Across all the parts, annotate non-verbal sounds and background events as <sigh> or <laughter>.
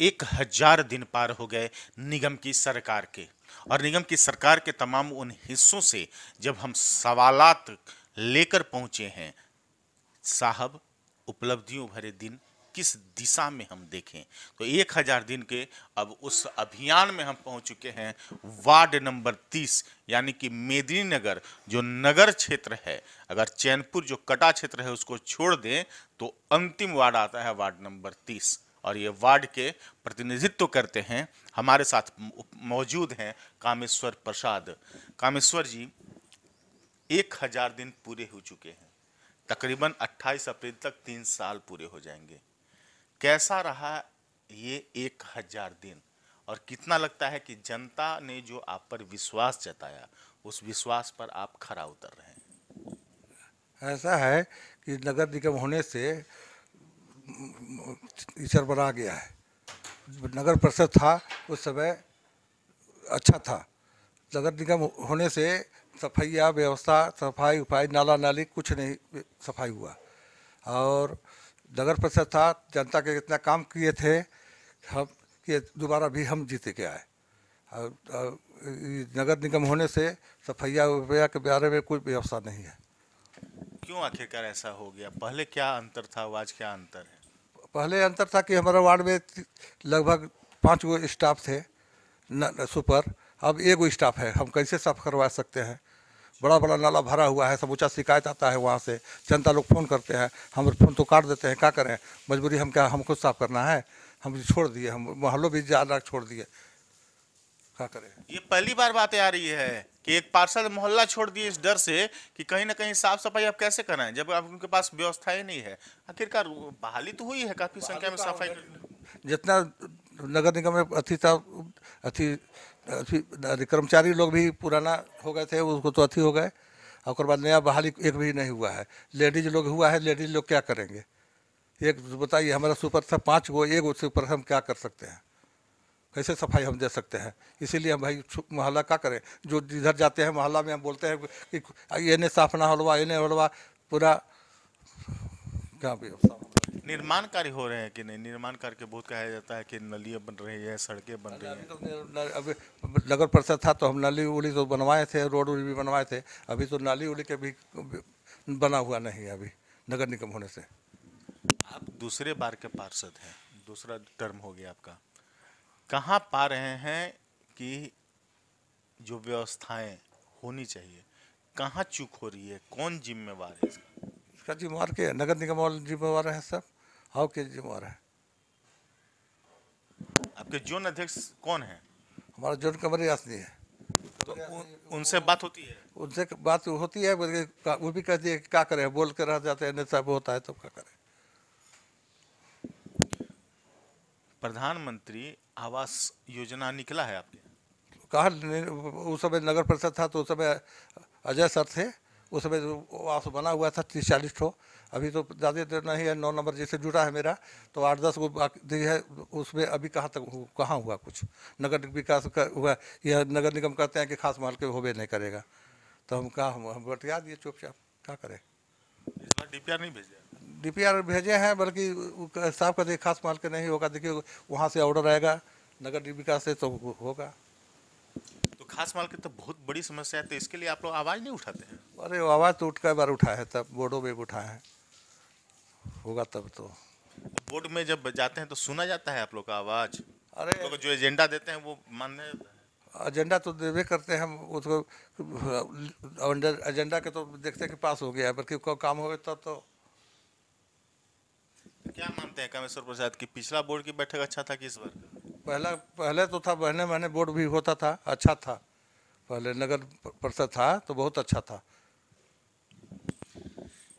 एक हज़ार दिन पार हो गए निगम की सरकार के। और निगम की सरकार के तमाम उन हिस्सों से जब हम सवालात लेकर पहुँचे हैं, साहब, उपलब्धियों भरे दिन किस दिशा में हम देखें? तो एक हज़ार दिन के अब उस अभियान में हम पहुँच चुके हैं, वार्ड नंबर तीस, यानी कि मेदिनीनगर जो नगर क्षेत्र है। अगर चैनपुर जो कटा क्षेत्र है, उसको छोड़ दें तो अंतिम वार्ड आता है वार्ड नंबर तीस। और ये वार्ड के प्रतिनिधित्व करते हैं, हमारे साथ मौजूद हैं कामेश्वर प्रसाद। कामेश्वर जी, एक हज़ार दिन पूरे हो चुके हैं। तकरीबन 28 अप्रैल तक तीन साल पूरे हो जाएँगे। कैसा रहा ये एक हज़ार दिन? और कितना लगता है कि जनता ने जो आप पर विश्वास जताया, उस विश्वास पर आप खरा उतर रहे हैं? ऐसा है कि नगर निगम होने से ईश्वर बना गया है। नगर परिषद था, उस समय अच्छा था। नगर निगम होने से सफाइया व्यवस्था, सफ़ाई उफाई, नाला नाली कुछ नहीं, सफ़ाई हुआ। और नगर परिषद था, जनता के इतना काम किए थे, हम, कि दोबारा भी हम जीते के आए। और नगर निगम होने से सफैया उफैया के बारे में कोई व्यवस्था नहीं है। क्यों आखिरकार ऐसा हो गया? पहले क्या अंतर था? आज क्या अंतर है? पहले अंतर था कि हमारे वार्ड में लगभग पाँच गो स्टाफ थे, न सुपर। अब एक गो स्टाफ है, हम कैसे साफ़ करवा सकते हैं? बड़ा बड़ा नाला भरा हुआ है समूचा शिकायत आता है वहाँ से। जनता लोग फ़ोन करते हैं, हम फ़ोन तो काट देते हैं, क्या करें? मजबूरी हम क्या, हम खुद साफ़ करना है? हम छोड़ दिए, हम मोहल्लों भी ज़्यादा छोड़ दिए। क्या करें? ये पहली बार बातें आ रही है। कि एक पार्षद मोहल्ला छोड़ दिए इस डर से कि कहीं ना कहीं साफ़ सफ़ाई आप कैसे कराएँ जब आप उनके पास व्यवस्था ही नहीं है। आखिरकार बहाली तो हुई है काफ़ी संख्या में सफ़ाई जितना नगर निगम में अथी था अथी कर्मचारी लोग भी पुराना हो गए थे उसको तो अथी हो गए। और बाद नया बहाली एक भी नहीं हुआ है। लेडीज़ लोग हुआ है लेडीज़ लोग क्या करेंगे? एक बताइए हमारा सुपर था पाँच गो एक सुपर हम क्या कर सकते हैं? कैसे सफ़ाई हम दे सकते हैं? इसीलिए हम भाई मोहल्ला क्या करें? जो जिधर जाते हैं मोहल्ला में हम बोलते हैं कि ये नहीं साफ़ ना हलवा ये नहीं हलवा पूरा क्या भी निर्माण कार्य हो रहे हैं कि नहीं? निर्माण कार्य के बहुत कहा जाता है कि नलियाँ बन रही है सड़कें बन रही हैं। तो अभी नगर परिषद था तो हम नली उली तो बनवाए थे रोड उली भी बनवाए थे। अभी तो नाली उली के भी बना हुआ नहीं है अभी नगर निगम होने से। आप दूसरे बार के पार्षद हैं दूसरा टर्म हो गया आपका। कहाँ पा रहे हैं कि जो व्यवस्थाएँ होनी चाहिए? कहाँ चूक हो रही है? कौन जिम्मेवार है इसका? इसका जिम्मेवार के नगर निगम वाले जिम्मेवार है सब? हाउ के जिम्मेवार है? आपके जोन अध्यक्ष कौन है? हमारा जोन कमर यासनी है। तो उन, उनसे बात होती है? उनसे बात होती है वो भी कहती है क्या करें? बोल कर रह जाते हैं साहब होता है तो क्या करें? प्रधानमंत्री आवास योजना निकला है आपके कहा उस समय नगर परिषद था तो उस समय अजय सर थे। उस समय आवास बना हुआ था तीस चालीस ठो। अभी तो ज़्यादा देर नहीं है नौ नंबर जैसे जुड़ा है मेरा तो आठ दस गो है उसमें अभी कहाँ तक कहाँ हुआ कुछ? नगर विकास का हुआ यह नगर निगम कहते हैं कि खास माल के होबे नहीं करेगा। तो हम कहा हम बटिया दिए चुपचाप क्या करें? इस बार डीपीआर नहीं भेजे डीपीआर भेजे हैं बल्कि साफ़ कर खास माल के नहीं होगा देखिए वहाँ से ऑर्डर आएगा नगर विकास से तो होगा। तो खास माल की तो बहुत बड़ी समस्या है तो इसके लिए आप लोग आवाज़ नहीं उठाते हैं? अरे आवाज़ तो उठ बार उठाए है तब बोर्डों में उठाए हैं। होगा तब तो। बोर्ड में जब जाते हैं तो सुना जाता है आप लोग का आवाज़? अरे। लोग जो एजेंडा देते हैं वो मानने एजेंडा तो देवे करते हैं हम उसको एजेंडा के तो देखते हैं कि पास हो गया है बल्कि काम हो गया तब तो, तो क्या मानते हैं कामेश्वर प्रसाद की? पिछला बोर्ड की बैठक अच्छा था कि इस बार? पहला पहले तो था महीने महीने बोर्ड भी होता था अच्छा था। पहले नगर परिषद था तो बहुत अच्छा था।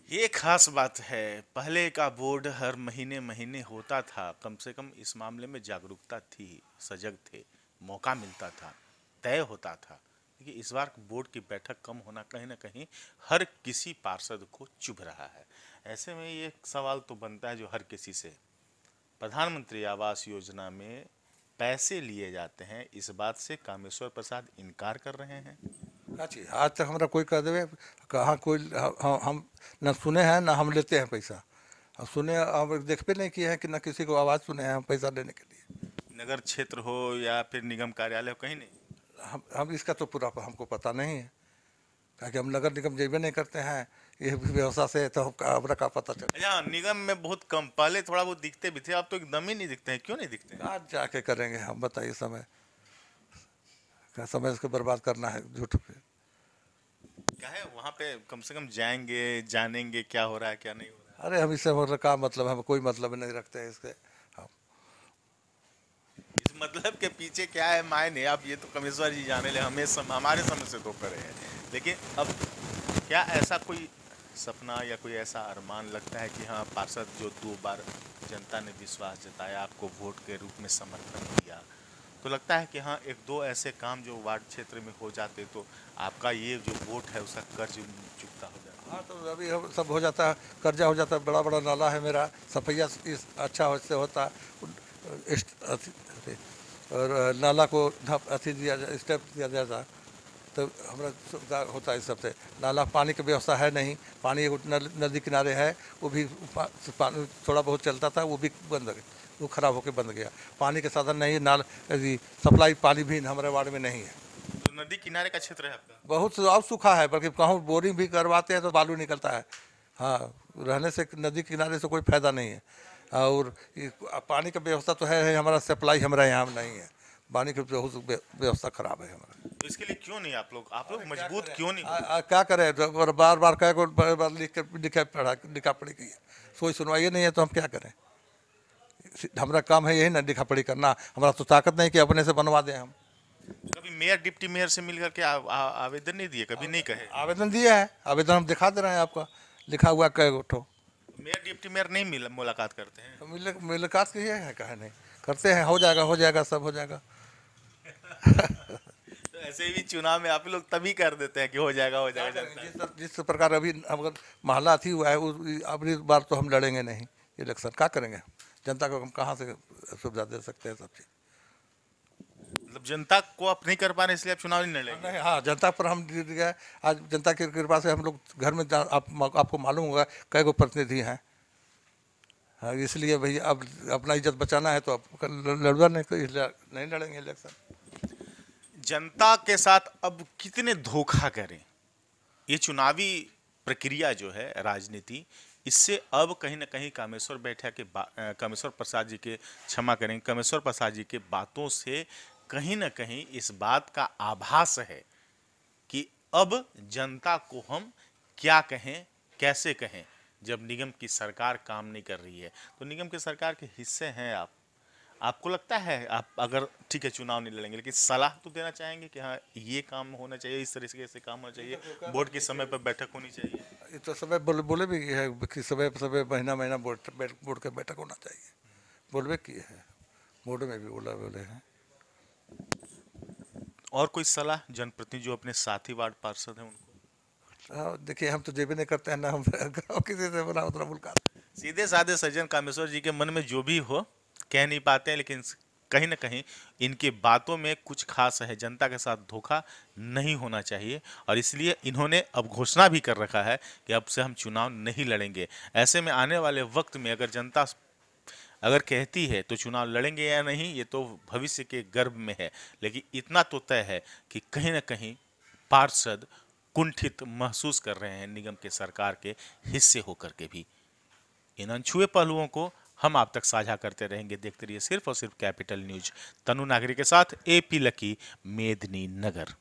ये खास बात है पहले का बोर्ड हर महीने महीने होता था। कम से कम इस मामले में जागरूकता थी सजग थे मौका मिलता था तय होता था। कि इस बार बोर्ड की बैठक कम होना कहीं ना कहीं हर किसी पार्षद को चुभ रहा है। ऐसे में ये सवाल तो बनता है जो हर किसी से। प्रधानमंत्री आवास योजना में पैसे लिए जाते हैं इस बात से कामेश्वर प्रसाद इनकार कर रहे हैं। आज तक हमारा कोई कह देवे कहाँ कोई हम हम न सुने हैं ना हम लेते हैं पैसा। हम सुने अब देखते नहीं किए हैं कि न किसी को आवाज़ सुने हैं हम पैसा लेने के लिए। नगर क्षेत्र हो या फिर निगम कार्यालय हो कहीं नहीं। हम हम इसका तो पूरा हमको पता नहीं है। ताकि हम नगर निगम जेबे नहीं करते हैं ये व्यवस्था से तो हमका हमरा का पता चले अच्छा निगम में बहुत कम पहले थोड़ा बहुत दिखते भी थे अब तो एकदम ही नहीं दिखते हैं क्यों नहीं दिखते हैं? आज जाके करेंगे हम बताइए समय। क्या समय इसको बर्बाद करना है झूठ पे। क्या है वहाँ पे कम से कम जाएँगे जानेंगे क्या हो रहा है क्या नहीं हो रहा है? अरे हम इससे हमारा का मतलब हम कोई मतलब नहीं रखते हैं इसके। मतलब के पीछे क्या है मायने? अब ये तो कमेश्वर जी जाने ले हमें सम, हमारे समय से तो करे हैं। लेकिन अब क्या ऐसा कोई सपना या कोई ऐसा अरमान लगता है कि हाँ पार्षद जो दो बार जनता ने विश्वास जताया आपको वोट के रूप में समर्थन दिया तो लगता है कि हाँ एक दो ऐसे काम जो वार्ड क्षेत्र में हो जाते तो आपका ये जो वोट है उसका कर्ज चुकता हो जाता। हाँ तो अभी सब हो जाता कर्जा हो जाता बड़ा बड़ा नाला है मेरा सफैया इस अच्छा होता और नाला को अथी दिया जाए स्टेप दिया जाता तो हमारा सुविधा होता है इस सबसे। नाला पानी की व्यवस्था है नहीं पानी नदी किनारे है वो भी पानी थोड़ा बहुत चलता था वो भी बंद गया वो खराब होकर बंद गया। पानी के साधन नहीं नाल सप्लाई पानी भी हमारे वार्ड में नहीं है। तो नदी किनारे का क्षेत्र है आपका? बहुत अब सूखा है बल्कि कहूँ बोरिंग भी करवाते हैं तो बालू निकलता है। हाँ रहने से नदी किनारे से कोई फ़ायदा नहीं है। और पानी की व्यवस्था तो है, है हमारा सप्लाई हमारे यहाँ नहीं है। पानी की बहुत व्यवस्था खराब है हमारा। तो इसके लिए क्यों नहीं आप लोग? आप लोग मज़बूत क्यों नहीं आ, आ, क्या करें? तो और बार बार कह बार बार लिख कर लिखा पढ़ा लिखा पढ़ी की है। कोई सुनवाई नहीं है तो हम क्या करें? हमारा काम है यही ना लिखा पढ़ी करना। हमारा तो ताकत नहीं कि अपने से बनवा दें हम। कभी मेयर डिप्टी मेयर से मिलकर के आ- आ- आवेदन नहीं दिए? कभी नहीं कहे? आवेदन दिया है। आवेदन हम दिखा दे रहे हैं आपका। लिखा हुआ कई गो ठो मेयर डिप्टी मेयर नहीं मिल मुलाकात करते हैं। तो मिल मुलाकात की है कहा नहीं? करते हैं हो जाएगा हो जाएगा सब हो जाएगा। <laughs> तो ऐसे भी चुनाव में आप लोग तभी कर देते हैं कि हो जाएगा हो जाएगा जिस जिस प्रकार अभी अगर महला थी हुआ है अगली बार तो हम लड़ेंगे नहीं। इलेक्शन क्या करेंगे। जनता को हम कहाँ से सुविधा दे सकते हैं सब चीज़? मतलब जनता को आप नहीं कर पा रहे इसलिए आप चुनाव नहीं लड़ेंगे। नहीं हाँ जनता पर हम जीत गए। आज जनता की कृपा से हम लोग घर में आप, आपको मालूम होगा कई गो प्रतिनिधि हैं। हाँ इसलिए भैया अब अपना इज़्ज़त बचाना है तो अब लड़वा नहीं कोई नहीं लड़ेंगे इलेक्शन। जनता के साथ अब कितने धोखा करें? ये चुनावी प्रक्रिया जो है राजनीति इससे अब कहीं ना कहीं कामेश्वर बैठा के कामेश्वर प्रसाद जी के क्षमा करेंगे कामेश्वर प्रसाद जी के बातों से कहीं ना कहीं इस बात का आभास है कि अब जनता को हम क्या कहें, कैसे कहें, जब निगम की सरकार काम नहीं कर रही है। तो निगम की सरकार के हिस्से हैं आप। आपको लगता है, आप अगर, ठीक है, चुनाव नहीं लड़ेंगे, लेकिन सलाह तो देना चाहेंगे कि हाँ ये काम होना चाहिए, इस तरीके से काम होना चाहिए बोर्ड के समय पर बैठक होनी चाहिए। ये तो समय बोले बोले भी है, कि समय पर समय, महीना महीना बोर्ड बोर्ड का बैठक होना चाहिए। बोलबे किए हैं, बोर्ड में भी बोला, बोले हैं। और कोई सलाह जनप्रतिनिधि जो अपने साथी वार्ड पार्षद हैं उनको? हाँ देखिए हम तो जेबे नहीं करते हैं ना हम <laughs> किसी से बोला उतना मुलाकात सीधे साधे सज्जन कामेश्वर जी के मन में जो भी हो कह नहीं पाते हैं लेकिन कहीं ना कहीं इनकी बातों में कुछ खास है। जनता के साथ धोखा नहीं होना चाहिए और इसलिए इन्होंने अब घोषणा भी कर रखा है कि अब से हम चुनाव नहीं लड़ेंगे। ऐसे में आने वाले वक्त में अगर जनता अगर कहती है तो चुनाव लड़ेंगे या नहीं, ये तो भविष्य के गर्भ में है। लेकिन इतना तो तय है कि कहीं ना कहीं पार्षद कुंठित महसूस कर रहे हैं निगम के सरकार के हिस्से होकर के भी। इन अनछुए पहलुओं को हम आप तक साझा करते रहेंगे। देखते रहिए सिर्फ़ और सिर्फ़ कैपिटल न्यूज़। तनु नागरी के साथ, एपी लकी मेदनी नगर